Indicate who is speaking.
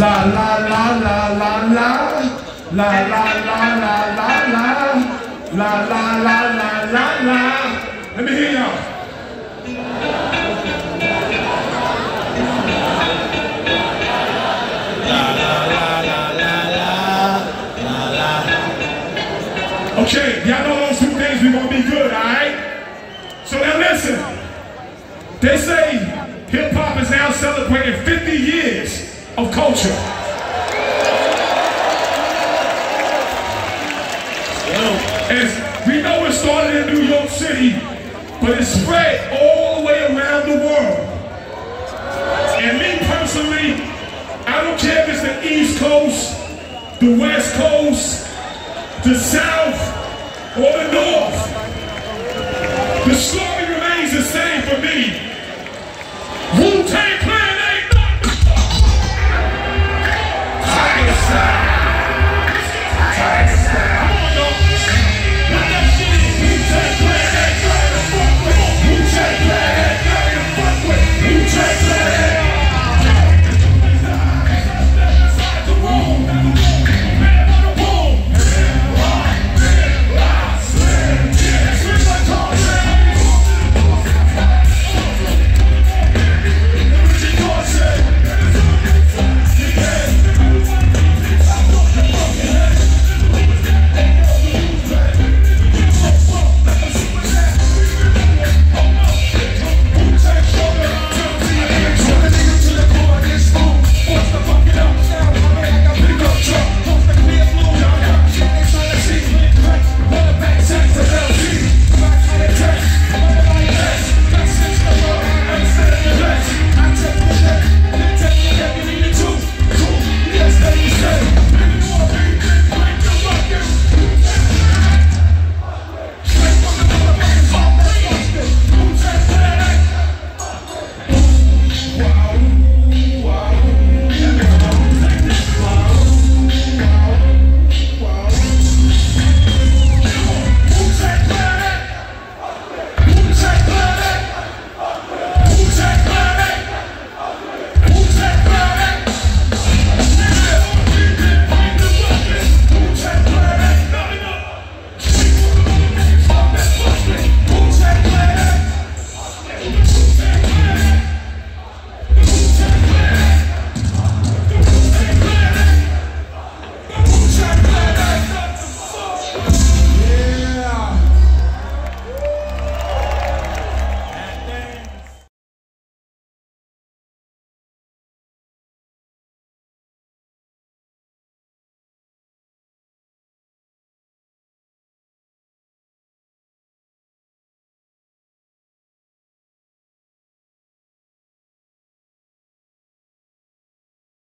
Speaker 1: La la la la la la. La la la la la la. La la la la la la. Let me hear y'all. La la la la la la la Okay, y'all know those two things we gonna be good, alright? So now listen. They say hip hop is now celebrating 50 years of culture. As we know it started in New York City, but it spread all the way around the world. And me personally, I don't care if it's the East Coast, the West Coast, the South, or the North. The story remains the same for me. Wu-Tang Yeah.